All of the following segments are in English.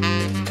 Bye.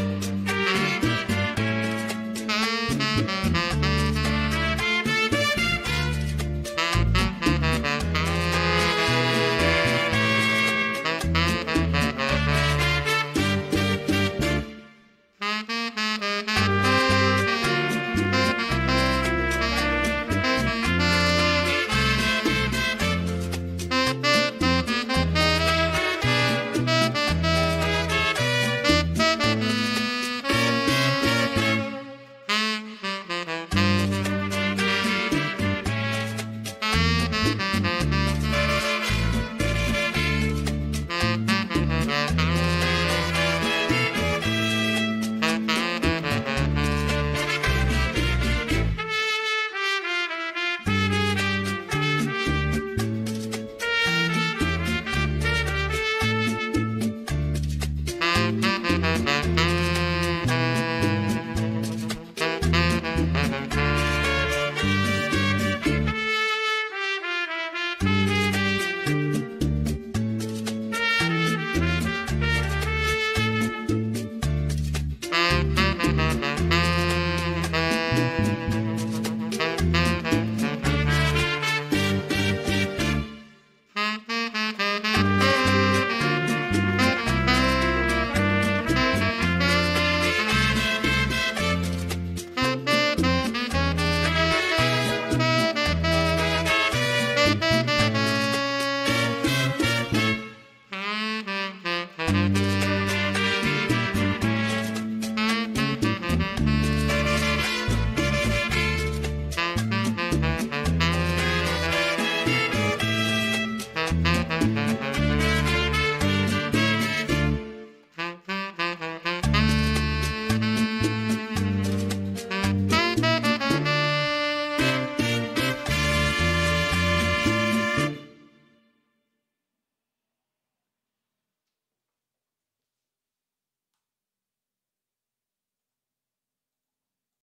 Música